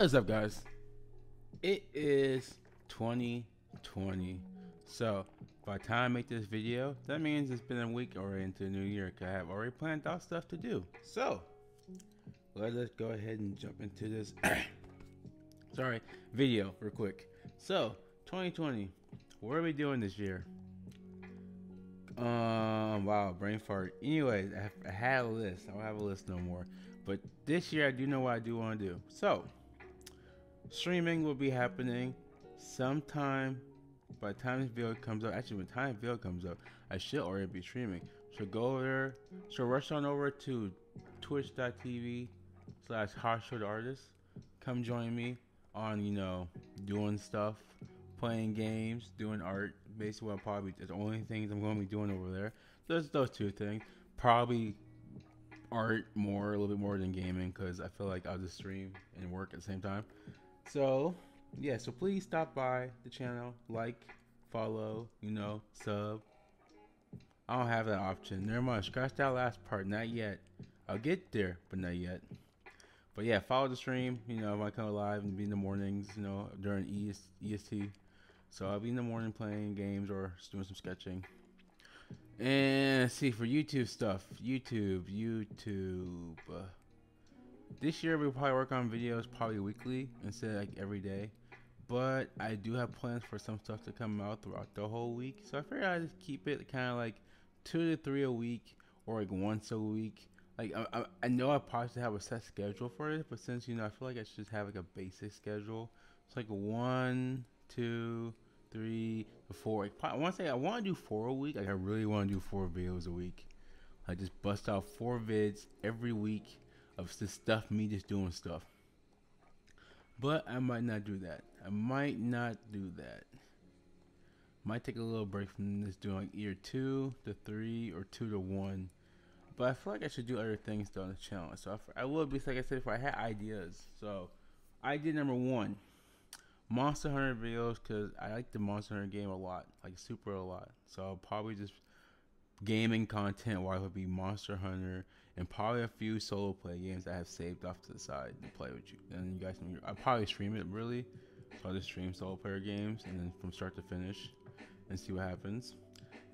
What's up, guys? It is 2020. So, by the time I make this video, that means it's been a week already into the new year. Cause I have already planned out stuff to do. So, let us go ahead and jump into this. sorry, video real quick. So, 2020. What are we doing this year? Um, wow, brain fart. Anyways, I, have, I had a list. I don't have a list no more. But this year, I do know what I do want to do. So, streaming will be happening sometime by the time this video comes up. Actually, when the time video comes up, I should already be streaming. So go over there. So rush on over to twitch.tv slash hot artist. Come join me on, you know, doing stuff, playing games, doing art. Basically, what I'm probably the only things I'm going to be doing over there. There's those two things. Probably art more, a little bit more than gaming, because I feel like I'll just stream and work at the same time. So, yeah, so please stop by the channel, like, follow, you know, sub. I don't have that option. Never mind, scratch that last part, not yet. I'll get there, but not yet. But yeah, follow the stream. You know, I might come live and be in the mornings, you know, during ES, EST. So I'll be in the morning playing games or doing some sketching. And see for YouTube stuff, YouTube, YouTube. Uh, this year we'll probably work on videos probably weekly instead of like every day. But I do have plans for some stuff to come out throughout the whole week. So I figured I'd just keep it kind of like two to three a week or like once a week. Like I, I, I know I probably have a set schedule for it, but since you know I feel like I should just have like a basic schedule. It's like one, two, three, four. Like, I want to say I want to do four a week. Like I really want to do four videos a week. I just bust out four vids every week of just stuff, me just doing stuff. But I might not do that. I might not do that. Might take a little break from this, doing like either two to three or two to one. But I feel like I should do other things though on the channel. So I, I will be like I said, if I had ideas. So idea number one, Monster Hunter videos because I like the Monster Hunter game a lot, like super a lot. So I'll probably just gaming content it would be Monster Hunter and probably a few solo play games I have saved off to the side to play with you. And you guys can, I'll probably stream it really. So I'll just stream solo player games and then from start to finish and see what happens.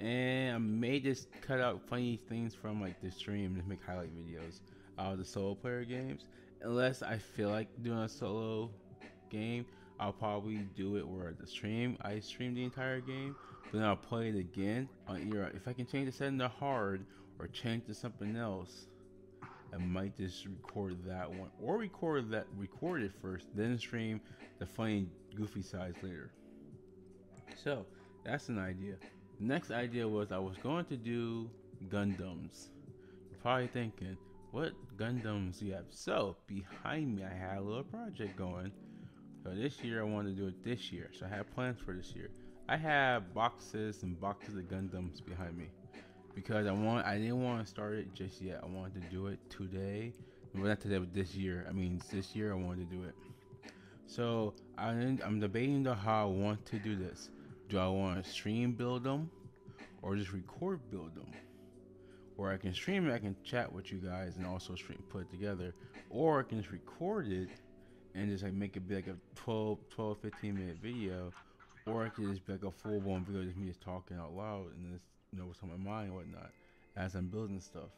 And I may just cut out funny things from like the stream and make highlight videos out of the solo player games. Unless I feel like doing a solo game, I'll probably do it where the stream I stream the entire game, but then I'll play it again on either if I can change the setting to hard or change to something else. I might just record that one or record that record it first, then stream the funny goofy sides later. So that's an idea. The next idea was I was going to do Gundams. You're probably thinking, what Gundams do you have? So behind me I had a little project going. So this year I wanted to do it this year. So I had plans for this year. I have boxes and boxes of Gundams behind me because I want I didn't want to start it just yet. I wanted to do it today, but not today, but this year. I mean, this year I wanted to do it. So I, I'm debating the how I want to do this. Do I want to stream build them, or just record build them? Or I can stream it, I can chat with you guys and also stream put it together, or I can just record it and just like make it be like a 12, 12, 15 minute video, or I can just be like a full blown video, just me just talking out loud and just you know what's on my mind and whatnot as I'm building stuff.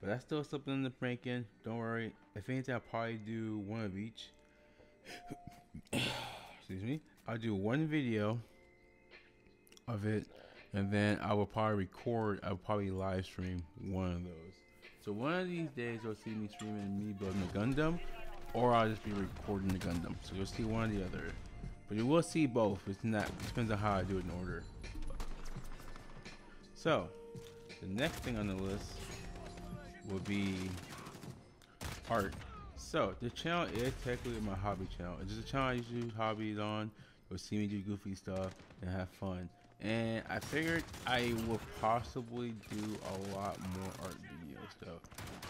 But that's still something in the making. Don't worry. If anything, I'll probably do one of each. Excuse me. I'll do one video of it, and then I will probably record. I'll probably live stream one of those. So one of these days, you'll see me streaming me building a Gundam, or I'll just be recording the Gundam. So you'll see one or the other. But you will see both. It's not. It depends on how I do it in order. So, the next thing on the list will be art. So, the channel is technically my hobby channel. It's just a channel I usually do hobbies on. You'll see me do goofy stuff and have fun. And I figured I will possibly do a lot more art videos though.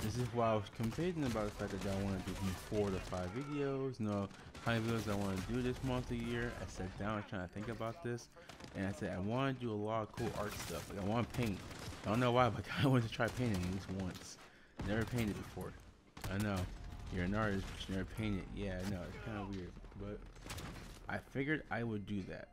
This is why I was complaining about the fact that I want to do four to five videos. No, how many videos I want to do this month a year. I sat down trying to think about this, and I said I want to do a lot of cool art stuff. Like I want to paint. I don't know why, but I wanted to try painting at least once. Never painted before. I know. you're an artist, but you never painted. Yeah, no, it's kind of weird, but I figured I would do that.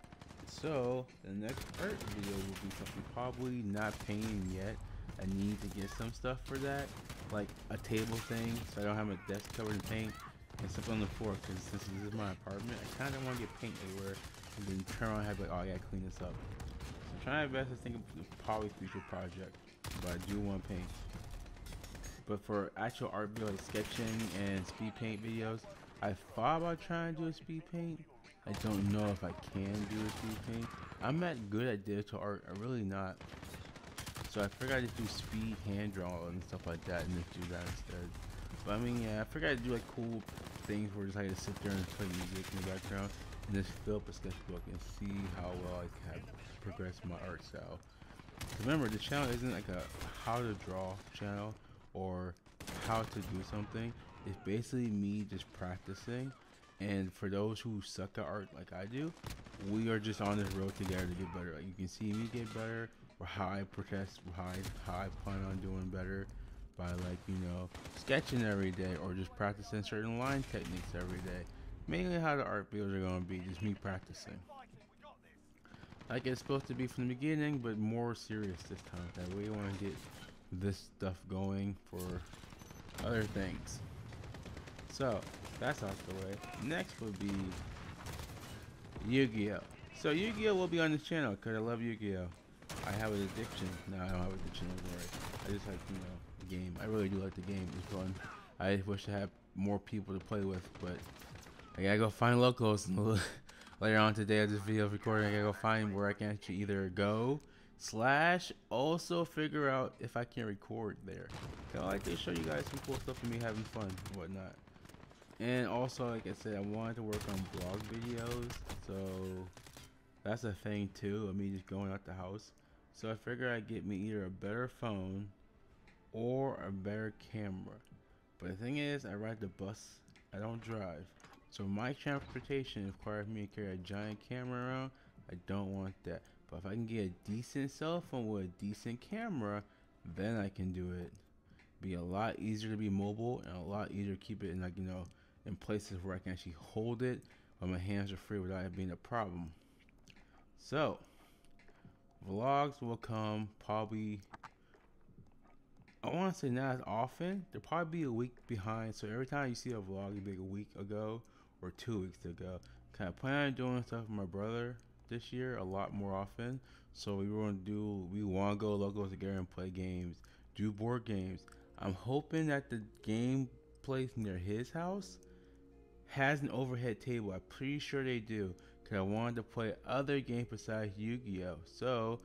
So the next art video will be something probably not painting yet. I need to get some stuff for that, like a table thing, so I don't have my desk covered in paint and stuff on the floor. Because since this is my apartment, I kind of want to get paint everywhere, and then turn around and have like, oh, I gotta clean this up. So I'm trying my best to think of probably future project, but I do want paint. But for actual art video like sketching and speed paint videos, I thought about trying to do a speed paint. I don't know if I can do a speed paint. I'm not good at digital art. I'm really not. So I figured I'd just do speed hand draw and stuff like that and just do that instead. But I mean, yeah, I figured I'd do like cool things where just like to sit there and play music in the background and just fill up a sketchbook and see how well I can progress my art style. Remember, the channel isn't like a how to draw channel or how to do something. It's basically me just practicing. And for those who suck at art like I do, we are just on this road together to get better. Like you can see me get better, or how I protest, how I, how I plan on doing better by like you know sketching every day or just practicing certain line techniques every day. Mainly how the art videos are gonna be, just me practicing. Like it's supposed to be from the beginning, but more serious this time. That you want to get this stuff going for other things. So that's out the way. Next would be Yu-Gi-Oh. So Yu-Gi-Oh will be on this channel because I love Yu-Gi-Oh. I have an addiction. No, I don't have an addiction anymore. I just like you know the game. I really do like the game. It's fun. I wish I had more people to play with, but I gotta go find locals. later on today of this video recording, I gotta go find where I can actually either go slash also figure out if I can record there. I like to show you guys some cool stuff of me having fun and whatnot. And also, like I said, I wanted to work on vlog videos, so that's a thing too of me just going out the house. So I figured I'd get me either a better phone or a better camera. But the thing is, I ride the bus, I don't drive. So my transportation requires me to carry a giant camera around. I don't want that. But if I can get a decent cell phone with a decent camera, then I can do it. Be a lot easier to be mobile and a lot easier to keep it in like you know in places where I can actually hold it while my hands are free without it being a problem. So vlogs will come probably I want to say not as often. They'll probably be a week behind. So every time you see a vlog, it'll be a week ago or two weeks ago. Kind of plan on doing stuff with my brother this year a lot more often. So we want to do, we want to go locals together and play games, do board games. I'm hoping that the game place near his house has an overhead table. I'm pretty sure they do. Cause I wanted to play other games besides Yu-Gi-Oh. So,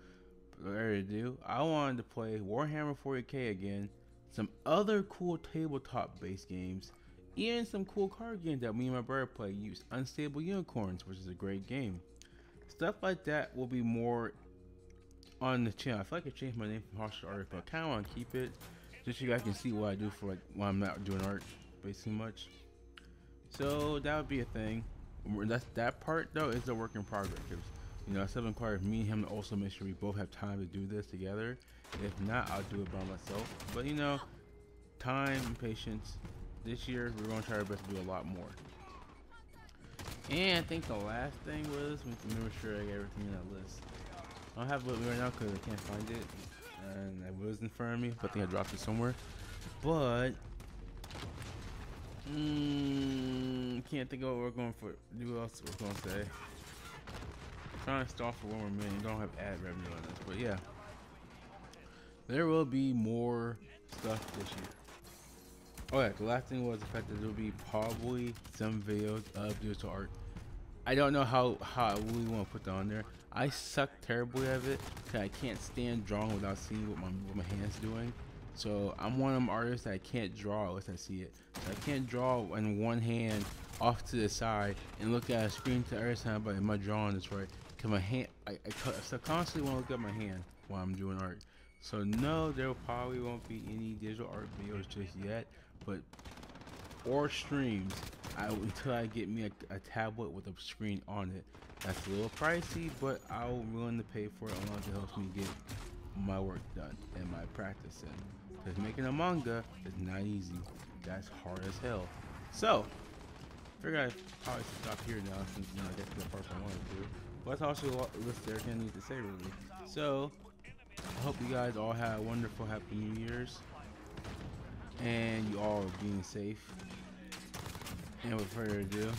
what I do? I wanted to play Warhammer 40k again, some other cool tabletop based games, even some cool card games that me and my brother play. Use Unstable Unicorns, which is a great game stuff like that will be more on the channel. I feel like I changed my name from Hostile Art, but I kind of want to keep it just so you guys can see what I do for like when I'm not doing art basically much. So that would be a thing. That's that part though is a work in progress. You know, it's something requires me and him to also make sure we both have time to do this together. If not, I'll do it by myself. But you know, time and patience. This year, we're going to try our best to do a lot more. And I think the last thing was, let me make sure I get everything in that list. I don't have it right now because I can't find it. And it was in front of me, but I think I dropped it somewhere. But, mm, can't think of what we're going for. Do else we're going to say. I'm trying to stall for one more minute. Don't have ad revenue on this, but yeah. There will be more stuff this year. Oh yeah, the last thing was the fact that there will be probably some videos of digital art. I don't know how how we want to put that on there. I suck terribly at it because I can't stand drawing without seeing what my what my hands doing. So I'm one of them artists that I can't draw unless I see it. So I can't draw in one hand off to the side and look at a screen to every time, but am I drawing this right? Cause my hand, I, I, I constantly want to look at my hand while I'm doing art. So no, there probably won't be any digital art videos just yet but or streams I, until I get me a, a, tablet with a screen on it. That's a little pricey, but I'm willing to pay for it as long as it helps me get my work done and my practicing. Because making a manga is not easy. That's hard as hell. So, figure I'd probably should stop here now since you know I to the part I wanted to. But that's also list there I need to say really. So, I hope you guys all a wonderful Happy New Year's. And you all being safe. And with further ado,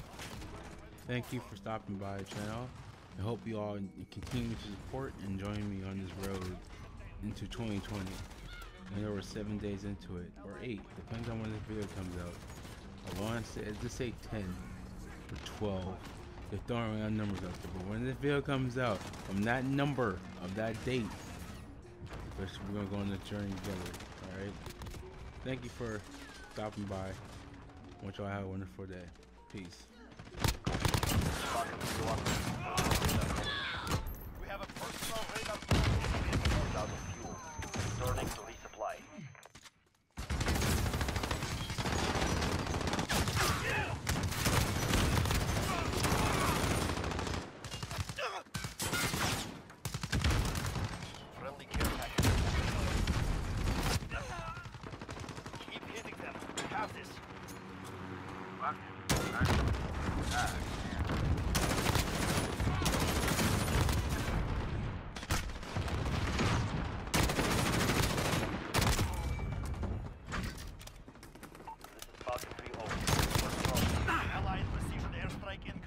thank you for stopping by the channel. I hope you all continue to support and join me on this road into 2020. And were seven days into it, or eight, depends on when this video comes out. I want to say, just say 10 or 12. They're throwing around numbers out there, but when this video comes out, from that number of that date, we're gonna go on the journey together, alright? Thank you for stopping by. I want y'all have a wonderful day. Peace. We have a personal of fuel. To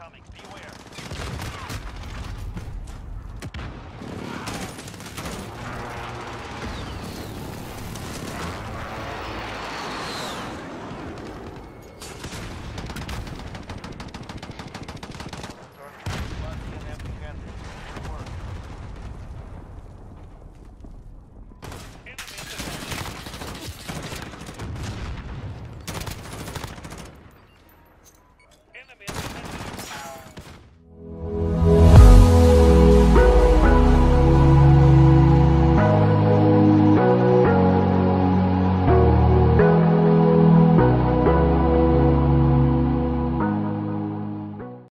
incoming. Be